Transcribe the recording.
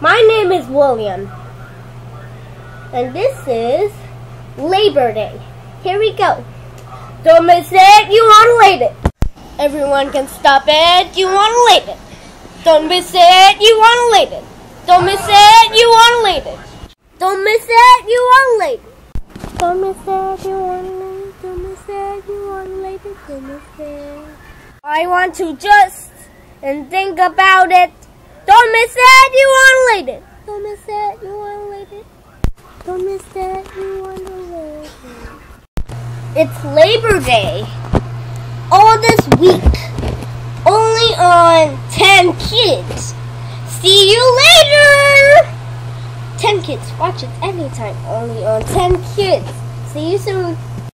My name is William. And this is Labor Day. Here we go. Don't miss it, you want to late it. Everyone can stop it, you want to late it. Don't miss it, you want to late it. Don't miss it, you want to late it. Don't miss it, you to late it. Don't miss it, you want to late it. Don't miss it, you late it. Don't miss it. I want to just and think about it. Don't miss it, you want it. Don't miss it, you want it. Don't miss it, you want it. It's Labor Day. All this week. Only on 10 kids. See you later! 10 kids. Watch it anytime. Only on 10 kids. See you soon.